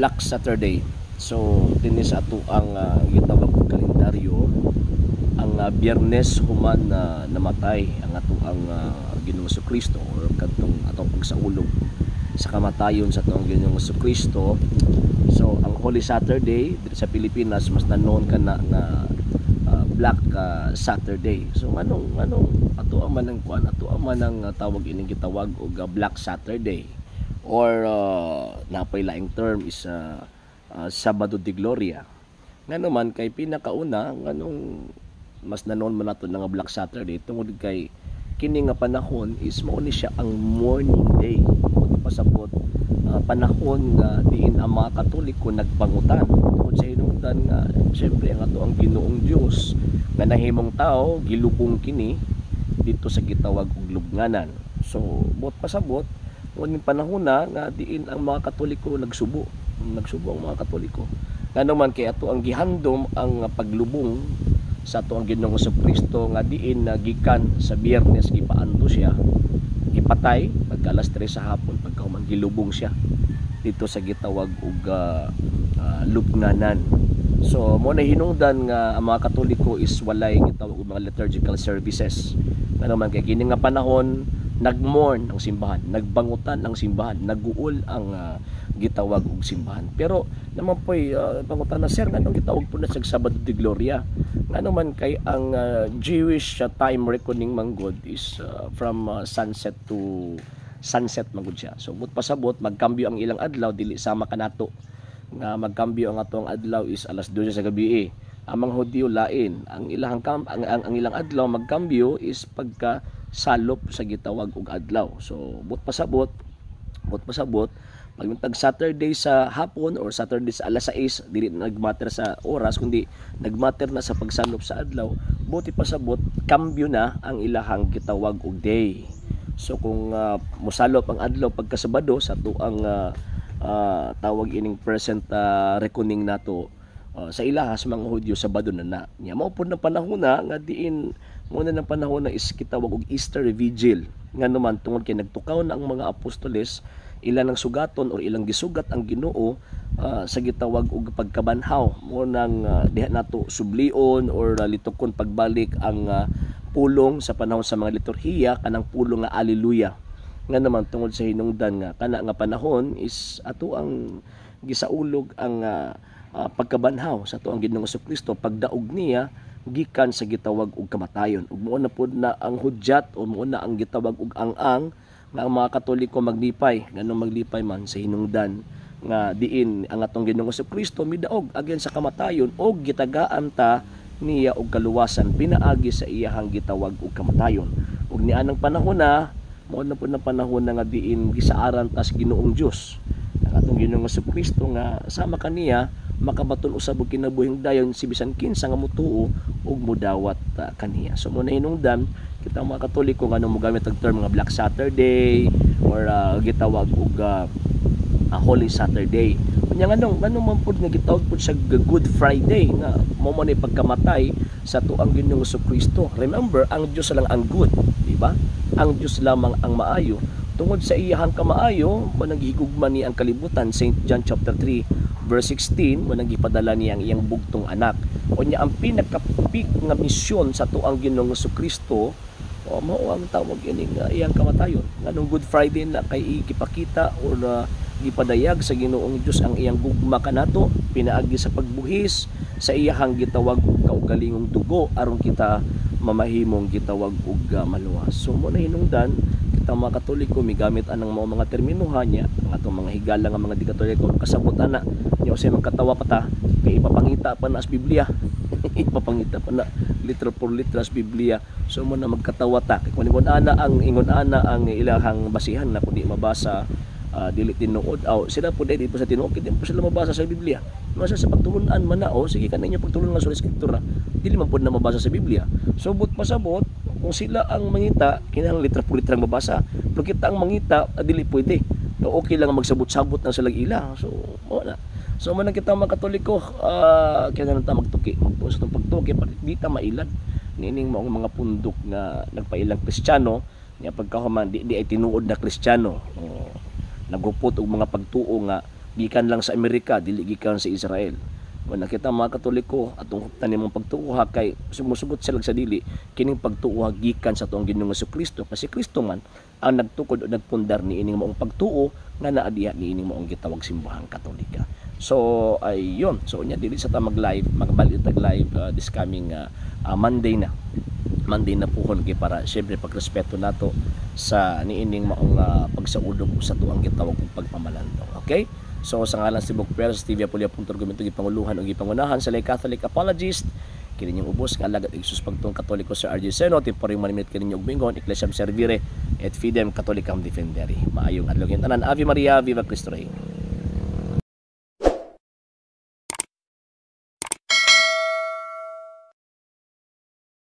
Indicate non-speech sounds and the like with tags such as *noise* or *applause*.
Black Saturday. So dinis ato ang uh, gitawag og kalendaryo ang uh, Biyernes human na uh, namatay ang ato ang uh, Ginoong Kristo or kadtong ato pagsaulog sa kamatayon sa atong Ginoong Kristo. So ang Holy Saturday sa Pilipinas mas nanon ka na na uh, Black uh, Saturday. So anong anong ato ang manang kuan ato ang manang uh, tawag ining gitawag og uh, Black Saturday or uh, napay laing term is uh, uh, Sabado de Gloria. Nga naman kay pinakauna nganong mas nanon man nato nga Black Saturday tungod kay kini nga panahon is mao ni siya ang morning day. Pasabot uh, panahon nga diin ang mga Katoliko nagpangutan tungod sa hinungdan nga syempre ang ato ang Ginoong Dios nga nahimong tao gilubong kini dito sa gitawag og lubnganan. So bot pasabot uning panahon na nga diin ang mga Katoliko nagsubo nagsubo ang mga Katoliko. Nga naman kay ato ang gihandom ang paglubong sa ato ang Ginoong Kristo nga diin na gikan sa Biyernes gipaando siya ipatay pag alas 3 sa hapon pagka gilubong siya dito sa gitawag og uh, uh, lubnganan so mo na hinungdan nga ang mga katoliko is walay gitawag og mga liturgical services. Nga naman kay kini nga panahon nagmourn ang simbahan. Nagbangutan ang simbahan. Naguol ang uh, gitawag og simbahan. Pero naman po uh, pangutan na sir nganong gitawag po na sa Sabado de Gloria? Nga naman kay ang uh, Jewish uh, time reckoning manggod is uh, from uh, sunset to sunset manggod siya. So but pasabot magkambyo ang ilang adlaw dili sama kanato nga magkambyo ang atong adlaw is alas 12 sa gabi. Eh. ang mga Hudyo lain. Ang ilang ang, ang, ang ilang adlaw magkambyo is pagka salop sa gitawag og adlaw. So, but pasabot, but pasabot, pag tag Saturday sa hapon or Saturday sa alas 6, dili nagmatter sa oras kundi nagmatter na sa pagsanop sa adlaw, buti pasabot kambyo na ang ilahang gitawag og day. So kung uh, mosalop ang adlaw pagka Sabado sa tuang uh, uh, tawag ining present uh, reckoning nato uh, sa ilahas mga Hudyo Sabado na na. Nya mao pud na panahon na nga diin Muna ng panahon na is kitawag og Easter Vigil. Nga naman tungod kay nagtukaw na ang mga apostoles ilan ang sugaton or ilang gisugat ang Ginoo uh, sa gitawag og pagkabanhaw mo nang uh, diha nato sublion or uh, litukon pagbalik ang uh, pulong sa panahon sa mga liturhiya kanang pulong nga Alleluia nga naman tungod sa hinungdan nga kana nga panahon is ato ang gisaulog ang uh, uh, pagkabanhaw sa ato ang Ginoong Kristo pagdaog niya gikan sa gitawag og kamatayon. Ug mo na pud na ang hudyat o na ang gitawag og ang-ang nga ang mga katoliko maglipay nganong maglipay man sa hinungdan nga diin ang atong Ginoong Kristo midaog again sa kamatayon og gitagaan ta niya og kaluwasan pinaagi sa iyahang gitawag og kamatayon. Ug ni anang panahon na mo na pud na panahon na nga diin gisaaran ta sa Ginoong Dios atong Ginoong Kristo nga sama kaniya makabaton usab og kinabuhing dayon si bisan kinsa nga mutuo ug mudawat uh, kaniya so mo na hinungdan kita mga katoliko nga mo gamit ang term nga Black Saturday or uh, gitawag og uh, uh, Holy Saturday Nya nganong nganong man pud nga gitawag pud sa Good Friday nga mo man pagkamatay sa tuang Ginoong Kristo. Remember, ang Dios lang ang good, di ba? Ang Dios lamang ang maayo. Tungod sa iyahang kamaayo, mo naghigugma ni ang kalibutan St. John chapter 3 verse 16 mo nang gipadala niya ang iyang bugtong anak o niya ang pinaka-peak nga misyon sa tuang Ginoong Kristo o mao ang tawag ini nga iyang kamatayon nganong Good Friday na kay gipakita o na gipadayag sa Ginoong Dios ang iyang gugma kanato pinaagi sa pagbuhis sa iyahang gitawag og kaugalingong dugo aron kita mamahimong gitawag og uh, maluwas so mo na hinungdan kita mga katoliko migamit anang mga mga terminuhan niya ang atong mga higala nga mga di katoliko kasabot ana niya usay magkatawa pa ta kay ipapangita pa na as Biblia. *laughs* Ipapangita pa na literal por literal as Biblia. So mo na magkatawa ta. Kay kun ana ang ingon ana ang ilahang basihan na kundi mabasa uh, dili tinuod. Aw sila po dili po sa tinuod kay po sila mabasa sa Biblia. Masa sa pagtulunan man na o sige kaninyo pagtulon nga sa eskriptura dili man pud na mabasa sa Biblia. So but pasabot kung sila ang mangita kinahanglan litra po litra mabasa. Pero kita ang mangita dili pwede. No, okay lang magsabot-sabot ng silang ila. So na. So man kita mga katoliko uh, kinahanglan ta magtuki. Magpuso ng pagtuki di ta mailan nining mo mga pundok nga nagpailang kristyano niya pagkahuman di, di ay tinuod na kristyano oh, nagupot og mga pagtuo nga gikan lang sa Amerika dili gikan sa Israel kung nakita mga katoliko atong tanim mong pagtuuha kay sumusugot sila sa dili kining pagtuuha gikan sa tuong Ginoong Kristo. Kasi Kristo man ang nagtukod o nagpundar ni ining maong pagtuo nga naa diha ni ining maong gitawag simbahang katolika. So ay yun so nya dili sa ta mag live magbalik tag live uh, this coming uh, uh, Monday na. Monday na puhon kay para syempre pagrespeto nato sa niining maong uh, pagsaudog sa tuang gitawag kong pagpamalandong okay so sa ngalan si Bok Perez TV Apulia Punto Argumento gipanguluhan o gipangunahan sa Catholic apologist. Kini niyong ubos nga lagat igsus pagtong katoliko sa RG Seno temporary manimit kini niyong bingon Ecclesiam Servire et Fidem Catholicam Defendere maayong adlaw tanan Ave Maria Viva Cristo Rey